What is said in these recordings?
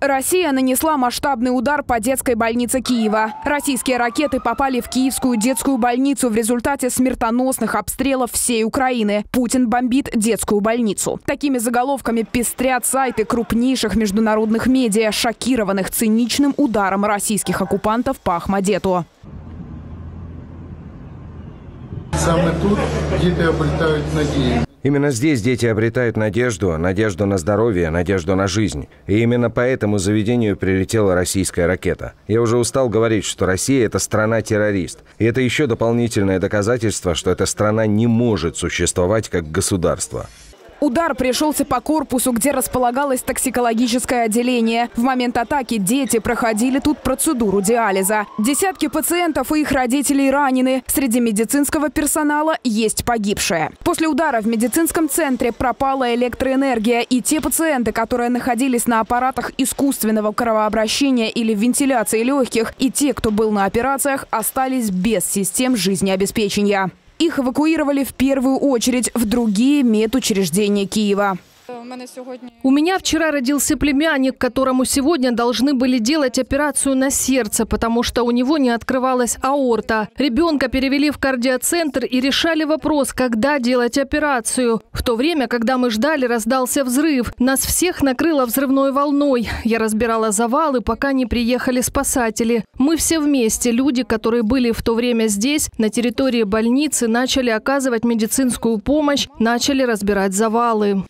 Россия нанесла масштабный удар по детской больнице Киева. Российские ракеты попали в киевскую детскую больницу в результате смертоносных обстрелов всей Украины. Путин бомбит детскую больницу. Такими заголовками пестрят сайты крупнейших международных медиа, шокированных циничным ударом российских оккупантов по Ахмадету. Саме тут діти обретають надію. Именно здесь дети обретают надежду, надежду на здоровье, надежду на жизнь. И именно по этому заведению прилетела российская ракета. Я уже устал говорить, что Россия – это страна-террорист. И это еще дополнительное доказательство, что эта страна не может существовать как государство. Удар пришелся по корпусу, где располагалось токсикологическое отделение. В момент атаки дети проходили тут процедуру диализа. Десятки пациентов и их родителей ранены. Среди медицинского персонала есть погибшие. После удара в медицинском центре пропала электроэнергия, и те пациенты, которые находились на аппаратах искусственного кровообращения или вентиляции легких, и те, кто был на операциях, остались без систем жизнеобеспечения. Их эвакуировали в первую очередь в другие медучреждения Киева. У меня вчера родился племянник, которому сегодня должны были делать операцию на сердце, потому что у него не открывалась аорта. Ребенка перевели в кардиоцентр и решали вопрос, когда делать операцию. В то время, когда мы ждали, раздался взрыв. Нас всех накрыло взрывной волной. Я разбирала завалы, пока не приехали спасатели. Мы все вместе, люди, которые были в то время здесь, на территории больницы, начали оказывать медицинскую помощь, начали разбирать завалы.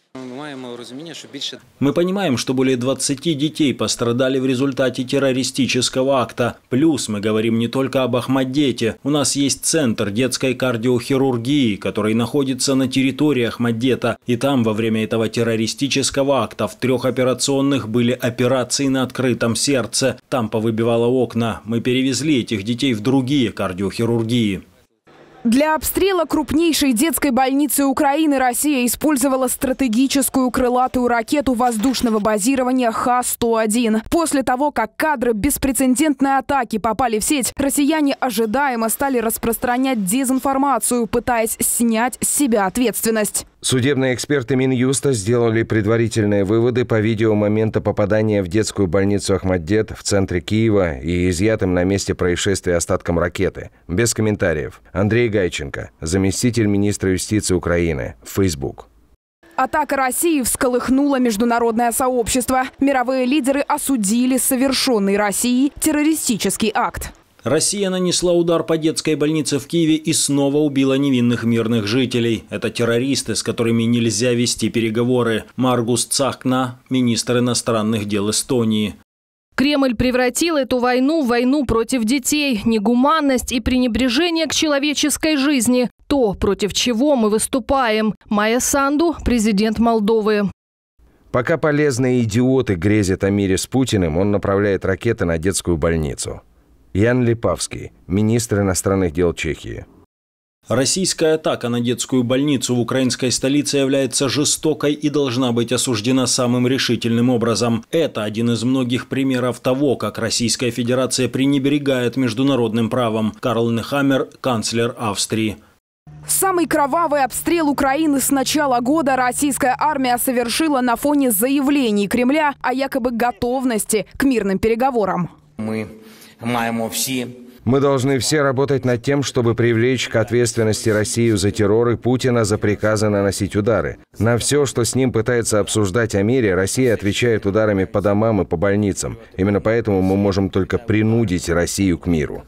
Мы понимаем, что более 20 детей пострадали в результате террористического акта. Плюс мы говорим не только об Ахмаддете. У нас есть центр детской кардиохирургии, который находится на территории Ахмаддета. И там во время этого террористического акта в трех операционных были операции на открытом сердце. Там повыбивало окна. Мы перевезли этих детей в другие кардиохирургии. Для обстрела крупнейшей детской больницы Украины Россия использовала стратегическую крылатую ракету воздушного базирования Х-101. После того, как кадры беспрецедентной атаки попали в сеть, россияне ожидаемо стали распространять дезинформацию, пытаясь снять с себя ответственность. Судебные эксперты Минюста сделали предварительные выводы по видео момента попадания в детскую больницу Ахмаддет в центре Киева и изъятым на месте происшествия остатком ракеты. Без комментариев. Андрей Гайченко, заместитель министра юстиции Украины, Facebook. Атака России всколыхнула международное сообщество. Мировые лидеры осудили совершенный Россией террористический акт. Россия нанесла удар по детской больнице в Киеве и снова убила невинных мирных жителей. Это террористы, с которыми нельзя вести переговоры. Маргус Цахна, министр иностранных дел Эстонии. Кремль превратил эту войну в войну против детей, негуманность и пренебрежение к человеческой жизни. То, против чего мы выступаем. Майя Санду, президент Молдовы. Пока полезные идиоты грезят о мире с Путиным, он направляет ракеты на детскую больницу. Ян Липавский, министр иностранных дел Чехии. Российская атака на детскую больницу в украинской столице является жестокой и должна быть осуждена самым решительным образом. Это один из многих примеров того, как Российская Федерация пренебрегает международным правом. Карл Нехаммер, канцлер Австрии. Самый кровавый обстрел Украины с начала года российская армия совершила на фоне заявлений Кремля о якобы готовности к мирным переговорам. Мы маємо всі Мы должны все работать над тем, чтобы привлечь к ответственности Россию за террор и Путина за приказы наносить удары. На все, что с ним пытается обсуждать о мире, Россия отвечает ударами по домам и по больницам. Именно поэтому мы можем только принудить Россию к миру.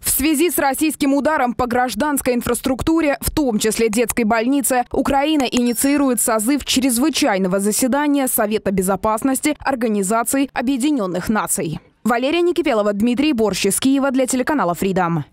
В связи с российским ударом по гражданской инфраструктуре, в том числе детской больнице, Украина инициирует созыв чрезвычайного заседания Совета безопасности Организации Объединенных Наций. Валерия Никипелова, Дмитрий Борщ из Киева для телеканала «Фридом».